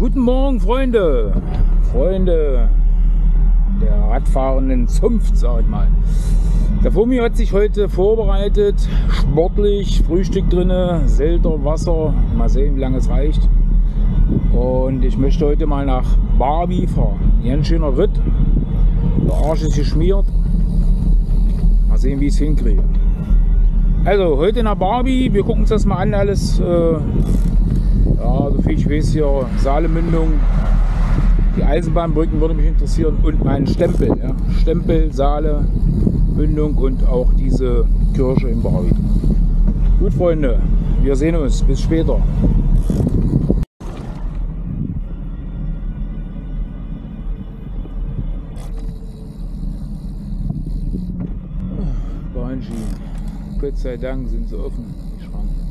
Guten Morgen, Freunde. Freunde der radfahrenden Zunft, sag ich mal. Der Fomi hat sich heute vorbereitet, sportlich, Frühstück drinne, Selter, Wasser, mal sehen, wie lange es reicht. Und ich möchte heute mal nach Barbie fahren. Ein ganz schöner Ritt. Der Arsch ist geschmiert. Mal sehen, wie ich es hinkriege. Also, heute nach Barbie. Wir gucken uns das mal an, alles. Äh, ja, so viel ich weiß hier, Saalemündung. Die Eisenbahnbrücken würde mich interessieren und mein Stempel. Ja. Stempel, Saale, Mündung und auch diese Kirche in Barbie. Gut, Freunde, wir sehen uns. Bis später. Bahnschienen. Gott sei Dank sind sie offen, die Schranken.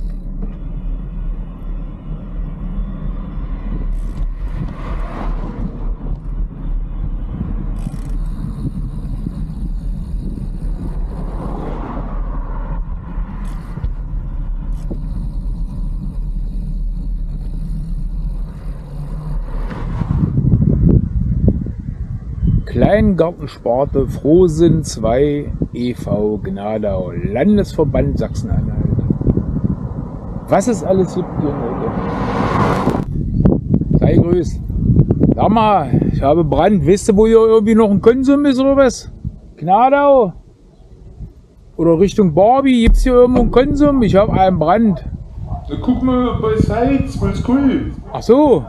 Kleingartensparte Frohsinn 2 e.V. Gnadau, Landesverband Sachsen-Anhalt. Was es alles gibt hier Leute. Sei grüßt. Sag mal, ich habe Brand. Wisst ihr, wo hier irgendwie noch ein Konsum ist oder was? Gnadau? Oder Richtung Barbie? Gibt es hier irgendwo einen Konsum? Ich habe einen Brand. Da guck mal bei Sites, es cool. Ach so.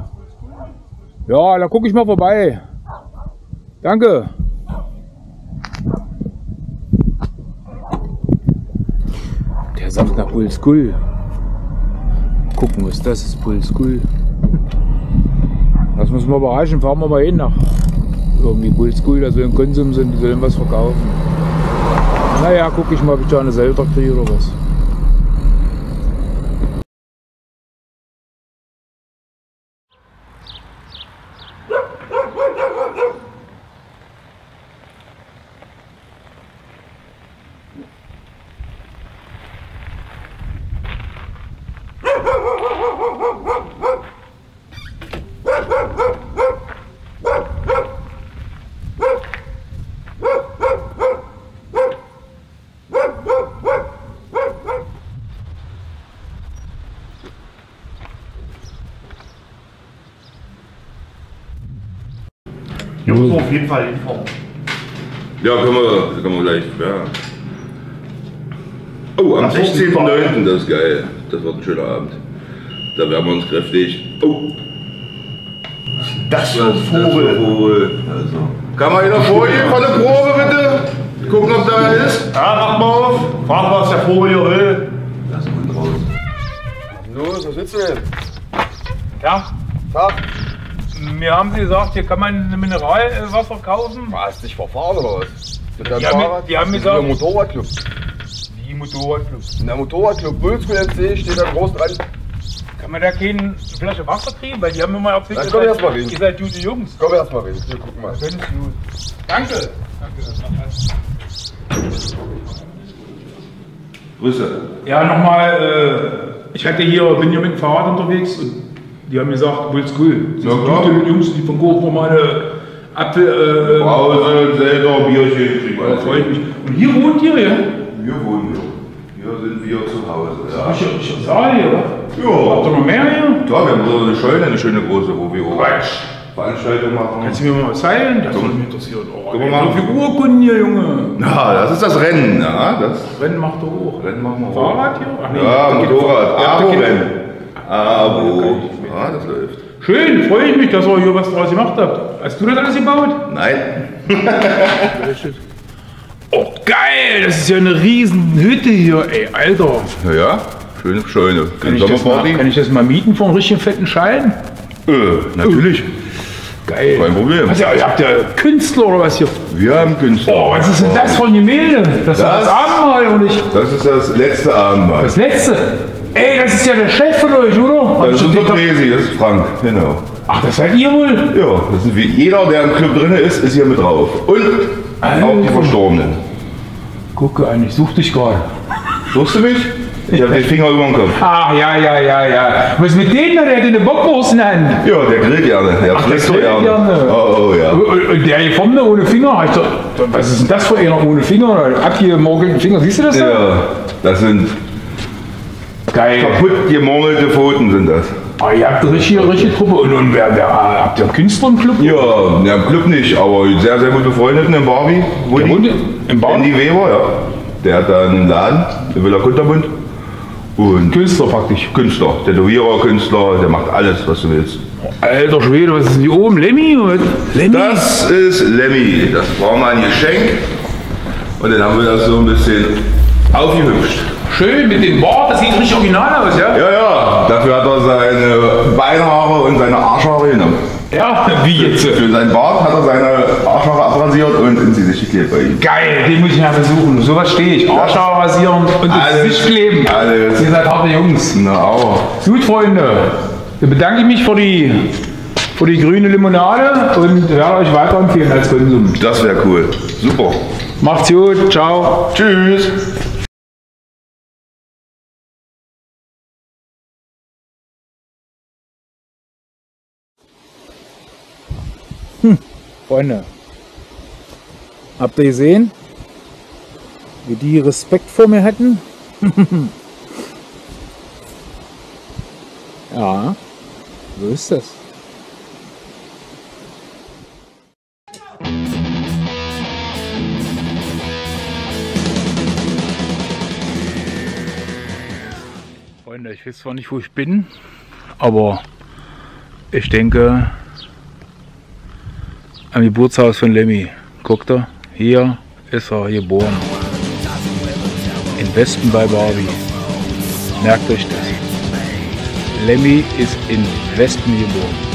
Ja, da gucke ich mal vorbei. Danke. Der sagt nach Bullskull. Gucken, was das ist, Bullskull. Das muss man überraschen, fahren wir mal hin nach irgendwie Bullskull, da sollen Konsum sind, die sollen was verkaufen. Naja, gucke ich mal, ob ich da eine Selter kriege oder was. Muss man auf jeden Fall hinfahren. Ja, können wir, können wir gleich. Ja. Oh, am Am 16.09. Das ist geil. Das wird ein schöner Abend. Da werden wir uns kräftig. Oh, Das ist ein Vogel. Vogel? Also. Kann man hier vorgehen von der Probe bitte? Gucken, ob da einer ist. Ja, mach mal auf. Frag, was der Vogel hier will. Lass ihn raus. Los, was willst du denn? Ja, Tag. Mir haben sie gesagt, hier kann man Mineralwasser kaufen. Was, dich verfahren oder was? Mit deinem Die haben- Fahrrad? die haben gesagt- der Motorradclub. Wie Motorradclub. In der Motorradclub Bullskull MC steht da groß dran. Kann man da keine Flasche Wasser kriegen? Weil die haben immer ihr komm seid- erst mal reden. ihr seid gute Jungs. Komm erst mal rein. Hier, guck mal. Gut. Danke. Grüße. Ja, nochmal, äh, ich hatte hier, bin hier mit dem Fahrrad unterwegs und die haben gesagt, Will's cool. Ja, klar. gute Jungs, die von Koch mal eine Apfel, äh, äh, Brause, Selter, Bierchen, kriegen da freue ich mich. Und hier wohnt ihr, ja? Wir wohnen hier. Hier sind wir zu Hause. Ja. Ich, ich sah hier, oder? Habt ihr Ja. noch mehr hier? Da, wir haben so eine Scheune, eine schöne große, wo wir Quatsch. Veranstaltungen machen. Kannst du mir mal was zeigen? Das würde mich interessieren. Oh, machen. so viele Urkunden hier, Junge. Ja, das ist das Rennen, ja. Das Rennen macht er hoch. Rennen machen wir Fahrrad hier? Ach nee, Ja, Motorrad. Ja, da geht- Abo-Rennen. Abo. Ja, das läuft. Schön, freue ich mich, dass ihr hier was draus gemacht habt. Hast du das alles gebaut? Nein. Oh, geil! Das ist ja eine riesen Hütte hier, ey, Alter. Ja, ja. Schöne Scheune. Kann ich, das mal, kann ich das mal mieten von richtigen fetten Schein? Äh, natürlich. Geil. Kein Problem. Was, ihr habt ja Künstler oder was hier? Wir haben Künstler. Oh, was ist denn das ein Gemälde? Das ist das Das- Abendmahl oder nicht? Das ist das letzte Abendmahl. Das letzte. Ey, das ist ja der Chef von euch, oder? Das ist unser Presi, das ist Frank, genau. Ach, das seid ihr wohl? Ja, das sind wir. Jeder, der im Club drin ist, ist hier mit drauf. Und auch die. Verstorbenen. Gucke an, ich such dich gerade. Suchst du mich? Ich habe den Finger über dem Kopf. Ach, ja, ja, ja, ja. Was mit denen? Der hat eine Bockwurst in der Hand. Ja, der grillt gerne. Der frisst so gerne. gerne. Oh, oh ja. Und der hier vorne ohne Finger, was ist denn das für einer ohne Finger? Abgemorgelten Finger, siehst du das da? Ja, das sind Geil. kaputt gemorgelte Pfoten sind das. Ah, ihr habt eine richtige, richtige Truppe. Und, und wer, wer, habt ihr einen Künstler im Club? Ja, ja, im Club nicht, aber sehr, sehr gut befreundet im Barbie. Wohnt Woody. im Bau? Andy Weber, ja. Der hat da einen Laden, der Villa Kunterbund. Und Künstler praktisch. Künstler, Tätowierer, Künstler, der macht alles, was du willst. Alter Schwede, was ist denn hier oben? Lemmy? Lemmy? Das ist Lemmy, das war mal ein Geschenk. Und dann haben wir das so ein bisschen aufgehübscht. Schön mit dem Bart, das sieht richtig original aus, ja? Ja, ja, dafür hat er seine Beinhaare und seine Arschhaare genommen. Ja, wie jetzt? Für seinen Bart hat er seine Arschhaare abrasiert und ins Gesicht geklebt bei ihm. Geil, den muss ich mal versuchen. So was stehe ich. Arschhaare rasieren und Alles, Gesicht kleben. alles. Ihr seid harte Jungs. Na, auch. Gut, Freunde. Dann bedanke ich mich für die, für die grüne Limonade und werde euch weiterempfehlen als Konsum. Das wäre cool. Super. Macht's gut. Ciao. Tschüss. Freunde, habt ihr gesehen, wie die Respekt vor mir hatten? ja, so ist das. Freunde, ich weiß zwar nicht, wo ich bin, aber ich denke, am Geburtshaus von Lemmy. Guckt er, hier ist er geboren. In Wespen bei Barbie. Merkt euch das. Lemmy ist in Wespen geboren.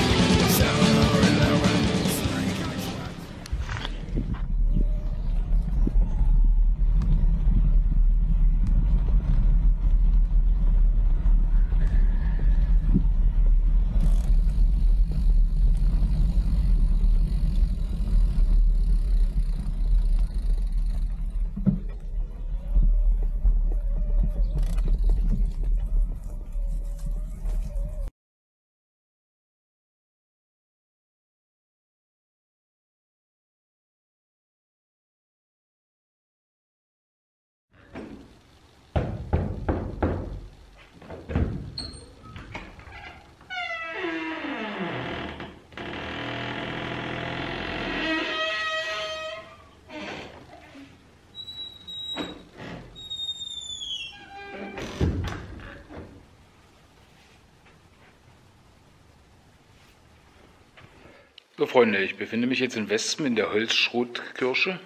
So Freunde, ich befinde mich jetzt in Wespen in der Holzschrotkirche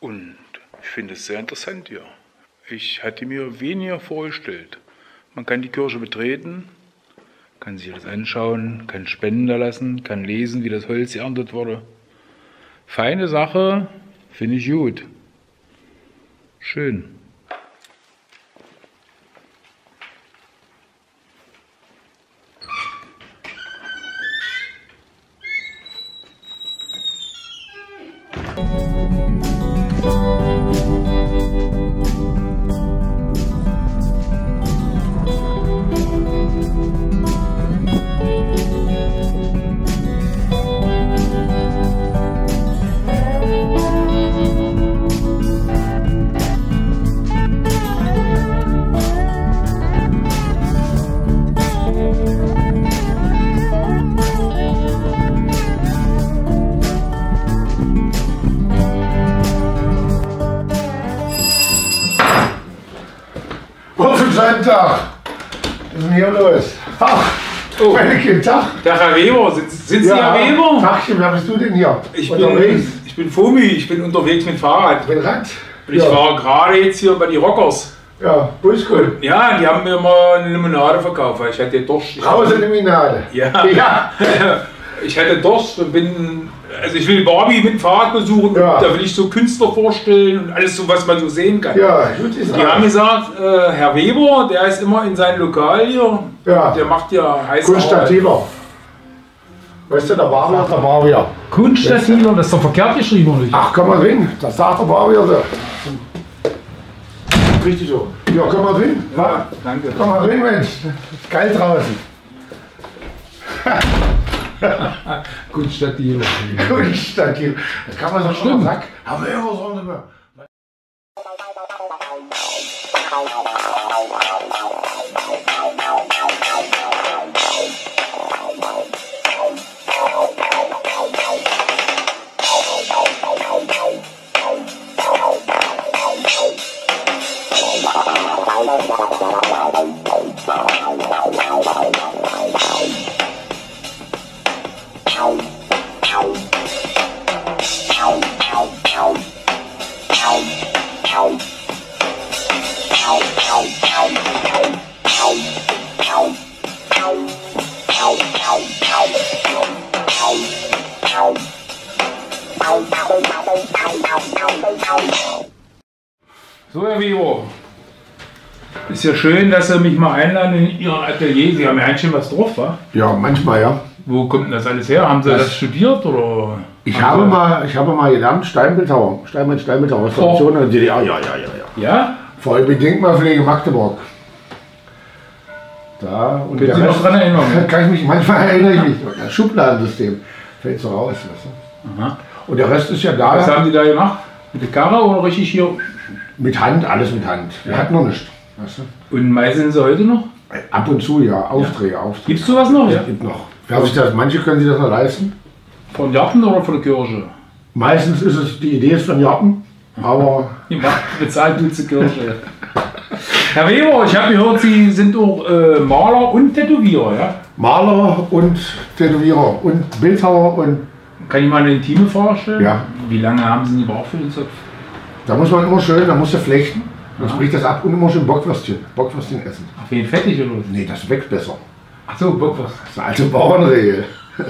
und ich finde es sehr interessant hier. Ich hatte mir weniger vorgestellt. Man kann die Kirche betreten, kann sich das anschauen, kann Spenden da lassen, kann lesen, wie das Holz geerntet wurde. Feine Sache, finde ich gut. Schön. Hier los? Ach, Oh. meine Kind, Tag. Der Herr Weber, sind, sind Sie Herr Weber? Tagchen, wer bist du denn hier? Ich Unterwegs? bin, ich bin Fumi, ich bin unterwegs mit Fahrrad. Mit Rad? Und ich ja. war gerade jetzt hier bei den Rockers. Ja, Buskul. Ja, die haben mir mal eine Limonade verkauft, weil ich hatte Durst. Draußen Limonade. Ja. Ja. Ich hatte Durst und bin, also ich will Barbie mit dem Fahrrad besuchen Ja. da will ich so Künstler vorstellen und alles so, was man so sehen kann. Ja, gut ist Die haben gesagt, äh, Herr Weber, der ist immer in seinem Lokal hier, Ja. der macht ja heiße Konstativer. Weißt du, der Barbier, der Barbier. Kunststativer, das ist doch verkehrt geschrieben, oder nicht? Ach, komm mal rein. Das sagt der Barbier so. richtig so. Ja, komm mal rein. Ja, danke. Komm mal rein, Mensch. Geil draußen. Gut, statt die Gut, Stadt hier. Da kann man so Stimmt. Sack. Aber immer so nicht mehr. So, Herr Weber. Ist ja schön, dass Sie mich mal einladen in Ihren Atelier. Sie haben ja ein schön was drauf, wa? Ja, manchmal ja. Wo kommt denn das alles her? Haben Sie das, studiert oder? Ich habe Sie- mal, ich habe mal gelernt, Steinbildhauer. Steinbild, Steinbildhauer. Restauration in der DDR. Ja, ja, ja, ja. Ja? Vor allem Denkmalpflege Magdeburg. Da und Können Sie der noch dran erinnern? Kann ich mich, manchmal erinnere ich mich. Das Schubladensystem fällt so raus. Weißt du? Und der Rest ist ja Was da haben Sie da gemacht? Mit der Karre oder richtig hier? mit Hand, alles mit Hand. Wir hatten noch nichts. Weißt du? Und sind Sie heute noch? Ab und zu ja, Aufträge, Aufträge. Gibt's sowas noch? Ja. Gibt noch. Wer sich das, manche können sich das noch leisten. Von Garten oder von der Kirche? Meistens ist es, die Idee ist von Jappen, aber Die macht bezahlt tut die Kirche. Herr Weber, ich habe gehört, Sie sind auch äh, Maler und Tätowierer, ja? Maler und Tätowierer und Bildhauer und Kann ich mal eine intime Frage stellen? Ja. Wie lange haben Sie denn gebraucht für den Zopf? da muss man immer schön, da muss er flechten. Sonst bricht das ab und immer schön Bockwürstchen. Bockwürstchen essen. Auf wen fettig oder was? Nee, das wächst besser. Ach so, Bockwurst. Das ist eine alte Bauernregel.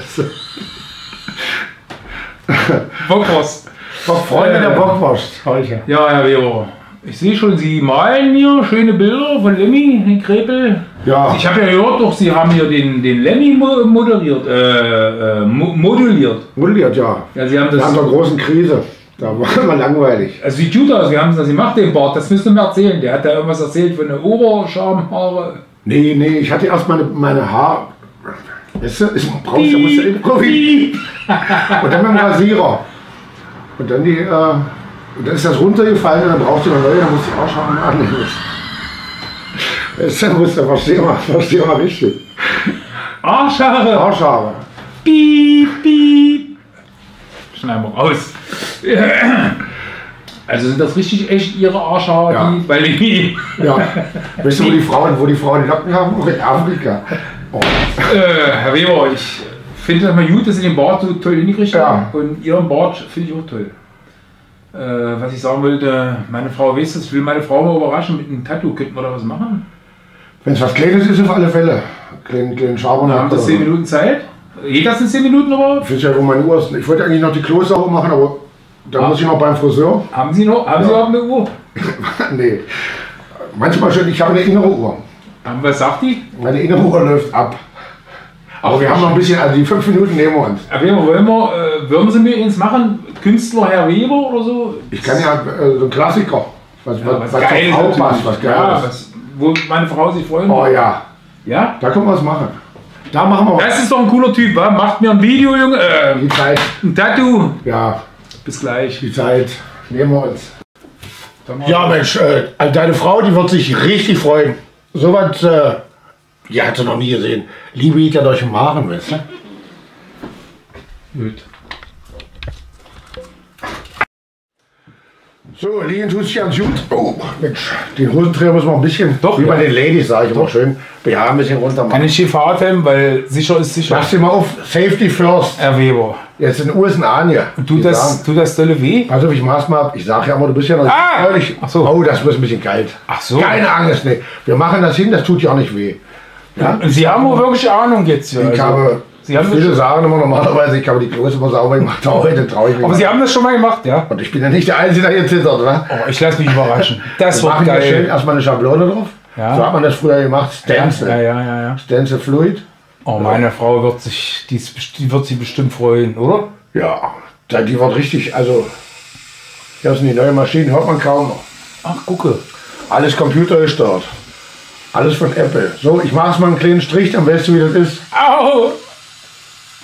Bockwurst. Bock, Freunde Äh. der Bockwurst. Heute. Ja, Herr Weber. Ich sehe schon, Sie malen mir schöne Bilder von Lemmy, den Krepel. Ja, Ich habe ja gehört, doch Sie haben hier den, den Lemmy mo moderiert, äh, äh, mo moduliert. modelliert, ja. Ja, Sie haben Nach das. einer großen Krise. Da war immer langweilig. Also sieht gut aus, wie haben Sie das gemacht, den Bart? Das müsst ihr mir erzählen. Der hat da irgendwas erzählt von der Oberschamhaare. Nee, nee, ich hatte erst meine, meine Haar. Weißt du, ich brauchst, da musst du improvisieren. Und dann mit dem Rasierer. Und dann die, äh, und dann ist das runtergefallen und dann brauchst du eine neue, dann musst du die Arschhaare annehmen. Jetzt musst du, versteh mal, versteh mal richtig. Arschhaare! Arschhaare. Piep, piep. Schneiden wir raus. Also sind das richtig echt Ihre Arschhaare, Ja. die bei Lemmy? Ja. Weißt du, wo die Frauen, wo die Frauen Locken haben? In Afrika. Oh. Äh, Herr Weber, ich finde das mal gut, dass Sie den Bart so toll hingekriegt Ja. haben. Und Ihren Bart finde ich auch toll. Äh, was ich sagen wollte, meine Frau weiß ich will meine Frau mal überraschen mit einem Tattoo. Könnten wir da was machen? Wenn es was Kleines ist, auf alle Fälle. Kleinen, kleinen Schaber Wir haben das 10 Minuten Zeit. Geht das in 10 Minuten überhaupt? Ich ja, wo meine Uhr ist. Ich wollte eigentlich noch die Klosauber machen, aber da Ah. muss ich noch beim Friseur. Haben Sie noch? Haben Sie Ja. überhaupt eine Uhr? nee. Manchmal schon, ich habe eine innere Uhr. Was sagt die? Meine innere Uhr läuft ab. Aber wir haben noch ein bisschen, also die fünf Minuten nehmen wir uns. Weber, wollen wir, äh, würden Sie mir eins machen? Künstler Herr Weber oder so? Ich kann ja äh, so ein Klassiker. Was, Ja, was, was Frau natürlich. passt, was geil ja, ist. was, wo meine Frau sich freuen Oh wird. ja, Ja? da können wir was machen. Da machen wir was. Das ist doch ein cooler Typ, wa? Macht mir ein Video, Junge. Äh, Die Zeit, ein Tattoo. ja, Bis gleich. die Zeit nehmen wir uns. Ja, Mensch, äh, also deine Frau, die wird sich richtig freuen. So was, äh, die hat sie noch nie gesehen. Liebe geht ja durch den Magen, weißt du? Gut. So, liegen tut sich ganz gut. Oh, Mensch, den Hosenträger müssen wir ein bisschen, Doch, wie bei ja. den Ladies, sage ich immer schön, ja, ein bisschen runter Kann machen. ich hier Fahrrad filmen, weil sicher ist sicher. Lass dir mal auf, Safety first. Herr Weber. Jetzt in den USA hier. Tut Die das, tut das dolle weh? Pass auf, ich mach's mal ab. Ich sag ja immer, du bist ja noch Ah! ehrlich. Ach so. Oh, das wird ein bisschen kalt. Ach so. Keine Angst, nee. Wir machen das hin, das tut ja auch nicht weh. Ja? Und Sie haben auch wirklich Ahnung jetzt. Ja, Ich also. habe, Sie haben viele das- sagen immer normalerweise, ich habe die Klose immer sauber gemacht. Heute traue ich mich. Aber. Sie haben das schon mal gemacht, ja? Und ich bin ja nicht der Einzige, der hier zittert, oder? Oh, ich lasse mich überraschen. Das Wir machen ja schön geil. erstmal eine Schablone drauf. Ja. So hat man das früher gemacht. Stencil. Ja, ja, ja, ja. Stencil Fluid. Oh, meine Frau wird sich, die, wird sich bestimmt freuen, oder? Ja, die wird richtig, also, das sind die neue Maschinen, hört man kaum noch. Ach, gucke. Alles computergesteuert. Alles von Apple. So, ich mache mal einen kleinen Strich, dann weißt du, wie das ist. Au!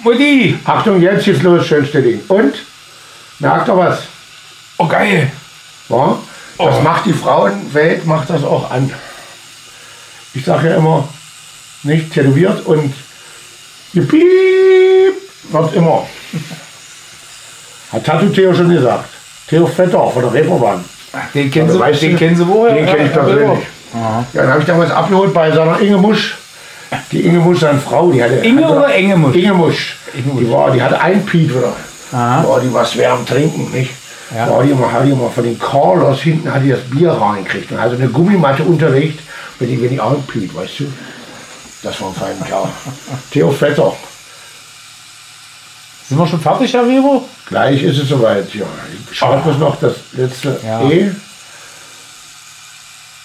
Mutti! Achtung, jetzt geht's los, schön stehen. Und? Merkt ihr was? Oh, geil! Ja? Das Oh. macht die Frauenwelt, macht das auch an. Ich sage ja immer, nicht tätowiert und gepiep wird immer. Hat Tattoo Theo schon gesagt. Theo Vetter von der Reeperbahn. Den kennen Also, Sie, weißt den du, kennen Sie woher? Den kenne ich persönlich. Ja, den habe ich damals abgeholt bei seiner Inge Musch. Die Inge Musch, seine Frau, die hatte. Inge hatte, oder Engemusch? Inge Musch. Die, war, die hatte ein Piet wieder. Aha. Die war schwer am Trinken, nicht? Ja. Boah, die immer, hat die immer von den Callers hinten hat die das Bier reingekriegt. Und also eine Gummimatte unterlegt, wenn die, wenn die anpiet, weißt du? Das war ein feiner Kerl. Theo Vetter. Sind wir schon fertig, Herr Weber? Gleich ist es soweit, ja. Ich schreibe bloß noch das letzte Ja. E.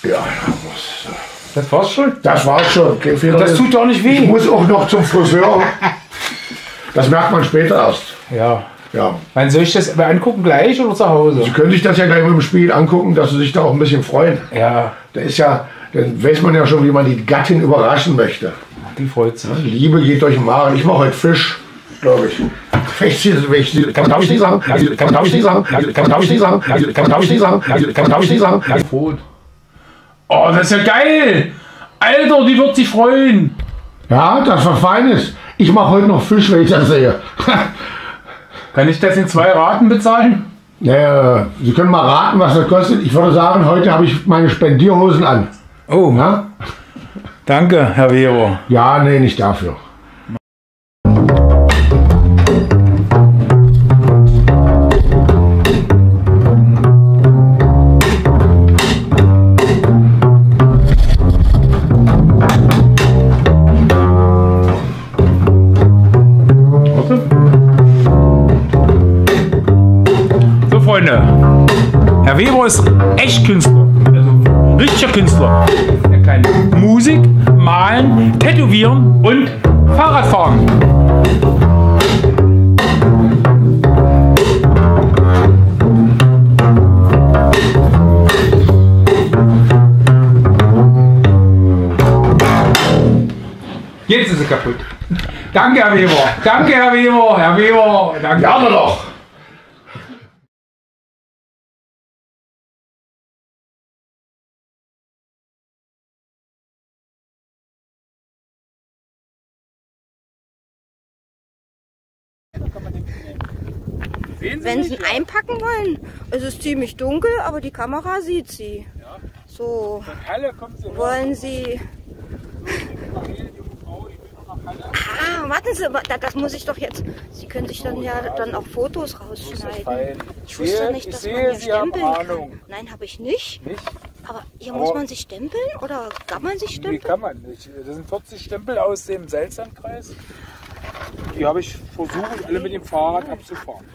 Ja, was, Das war's schon. das war's schon. Das tut doch nicht weh. Ich muss auch noch zum Friseur. Das merkt man später erst. Ja. Ja. Wann soll ich das mal angucken? Gleich oder zu Hause? Sie können sich das ja gleich mit dem Spiel angucken, dass Sie sich da auch ein bisschen freuen. Ja, Da ist ja, dann weiß man ja schon, wie man die Gattin überraschen möchte. die freut sich. Liebe geht durch den Magen. Ich mache heute Fisch, glaube ich. Fisch, Fisch, kann darf ich nicht sagen? Kann ich nicht sagen? Kann ich nicht sagen? Kann ich nicht sagen? Kann ich nicht sagen? Oh, das ist ja geil! Alter, die wird sich freuen! Ja, das war Feines. Ich mache heute noch Fisch, wenn ich das sehe. Kann ich das in zwei Raten bezahlen? Naja, Sie können mal raten, was das kostet. Ich würde sagen, heute habe ich meine Spendierhosen an. Oh, Ja? danke, Herr Weber. Ja, nee, nicht dafür. Echt Künstler. Also richtiger Künstler. Er kann Musik, Malen, Tätowieren und Fahrradfahren. Jetzt ist er kaputt. Danke, Herr Weber. Danke, Herr Weber. Herr Weber. Danke. Gerne doch. Wenn Sie ihn einpacken wollen, es ist ziemlich dunkel, aber die Kamera sieht Sie. So, wollen Sie. Ah, warten Sie, das muss ich doch jetzt. Sie können sich dann ja dann auch Fotos rausschneiden. Ich wusste nicht, dass man hier stempeln Ahnung. kann. Nein, habe ich nicht. Aber hier muss man sich stempeln oder kann man sich stempeln? kann man nicht? Das sind 40 Stempel aus dem Salzlandkreis. Die habe ich versucht, alle mit dem Fahrrad abzufahren.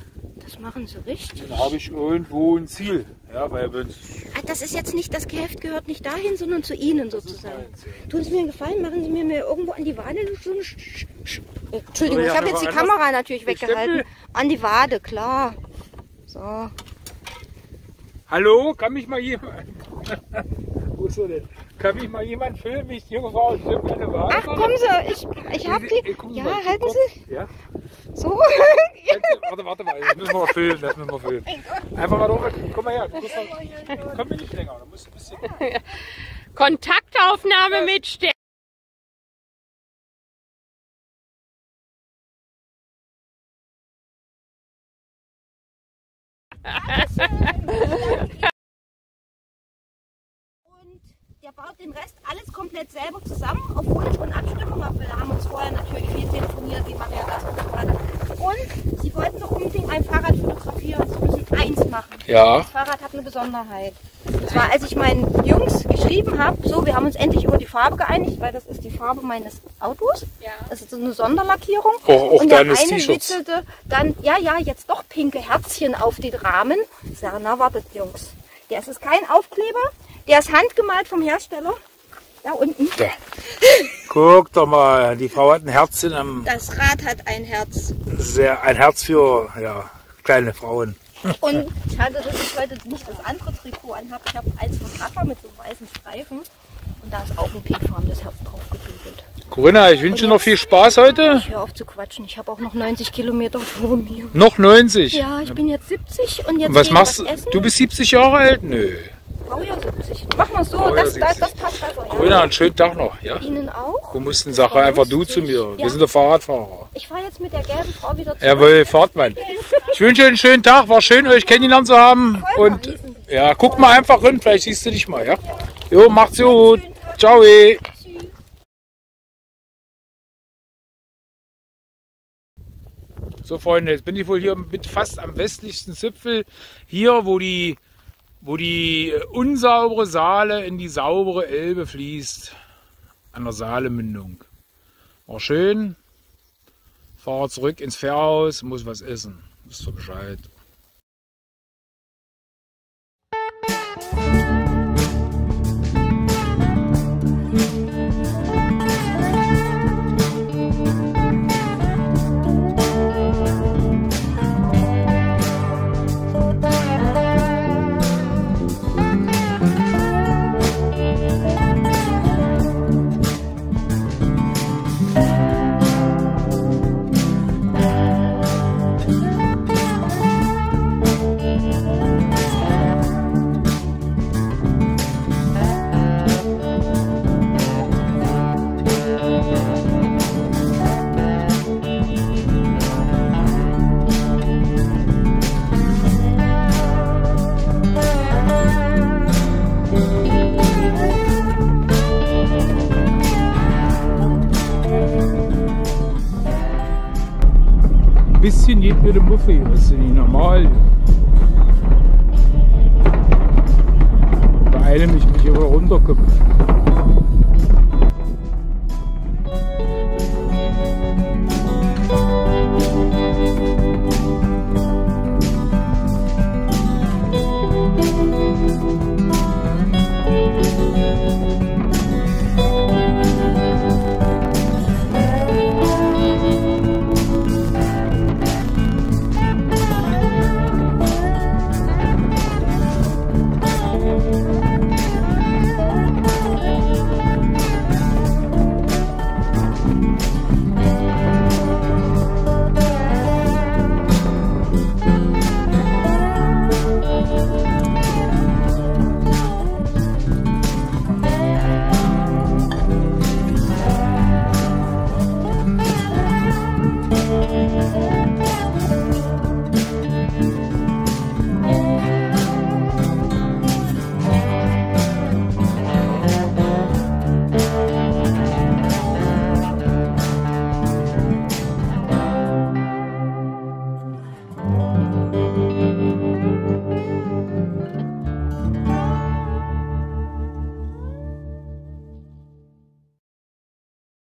Das machen Sie richtig. Da habe ich irgendwo ein Ziel. Ja, weil wenn Ah, Das ist jetzt nicht, das Geheft gehört nicht dahin, sondern zu Ihnen sozusagen. Tun Sie mir einen Gefallen, machen Sie mir mir irgendwo an die Wade so eine Sch Sch Sch Entschuldigung, ich habe jetzt die Kamera natürlich weggehalten. An die Wade, klar. So. Hallo, kann mich mal jemand. Wo ist er denn? Kann mich mal jemand filmen? Ich junge Frau, ich filme meine Ware. Ach, kommen Sie, ich, ich habe die. Ja, halten Sie. Ja? So. Warte, warte mal, das müssen wir mal filmen, das müssen wir filmen. Einfach mal drauf, komm mal her. Noch, komm mir nicht länger, da musst du ein bisschen. Kontaktaufnahme mit Stern. Der baut den Rest alles komplett selber zusammen, auf Wunsch und Abstimmung. Aber wir haben uns vorher natürlich viel telefoniert, wie man ja das und weiter. Und sie wollten doch unbedingt ein Fahrrad fotografieren. Sie müssen eins machen. Ja. Das Fahrrad hat eine Besonderheit. Das war, als ich meinen Jungs geschrieben habe, so, wir haben uns endlich über die Farbe geeinigt, weil das ist die Farbe meines Autos. Ja. Das ist so eine Sonderlackierung. Auch- auch und der eine witzelte dann, ja, ja, jetzt doch pinke Herzchen auf den Rahmen. Ich sage, na wartet, Jungs. Der ist kein Aufkleber, der ist handgemalt vom Hersteller. Da unten. Da. Guck doch mal, die Frau hat ein Herzchen am Das Rad hat ein Herz. sehr ein Herz für ja, kleine Frauen. Und schade, dass ich heute nicht das andere Trikot anhabe. Ich habe eins von Rafa mit so weißen Streifen. Und da ist auch ein das Herz drauf gebügelt. Corinna, ich wünsche dir noch viel Spaß heute. Ich höre auf zu quatschen. Ich habe auch noch 90 Kilometer vor mir. Noch 90. Ja, ich bin jetzt 70 und jetzt Und was machst du? Du bist 70 Jahre alt? Nö. Baujahr 70. Mach mal so, Baujahr das, das, 70. das passt. Corinna, Ja. einen schönen Tag noch. Ja? Ihnen auch? Du musst eine Sache einfach du zu mir. Wir Ja. sind der Fahrradfahrer. Ich fahre jetzt mit der gelben Frau wieder zurück. Jawohl, Fahrtmann. Ich wünsche euch einen schönen Tag. War schön, euch kennengelernt zu haben. Und ja, guck mal einfach rein. Vielleicht siehst du dich mal. Ja? Jo, macht's gut. Ciao. eh. So, Freunde, jetzt bin ich wohl hier mit fast am westlichsten Zipfel. Hier, wo die, wo die unsaubere Saale in die saubere Elbe fließt. An der Saalemündung. War schön. Fahre zurück ins Fährhaus, muss was essen. Wisst ihr Bescheid. Ein bisschen geht mir der Muffe, das ist ja nicht normal. Beeile mich, mich hier runterkommen.